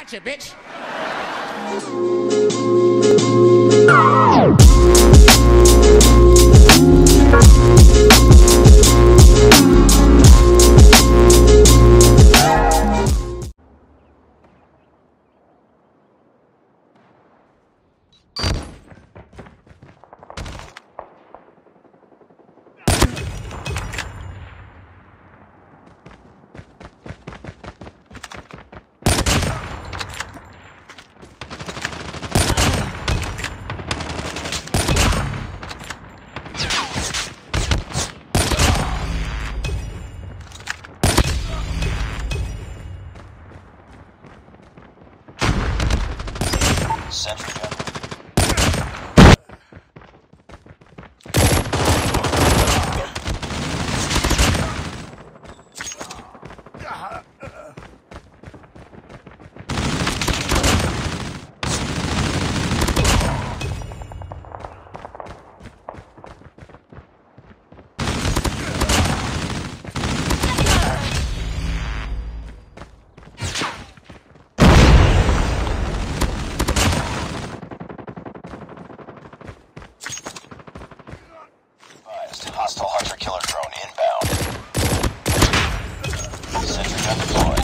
Gotcha, bitch. Central and deploy.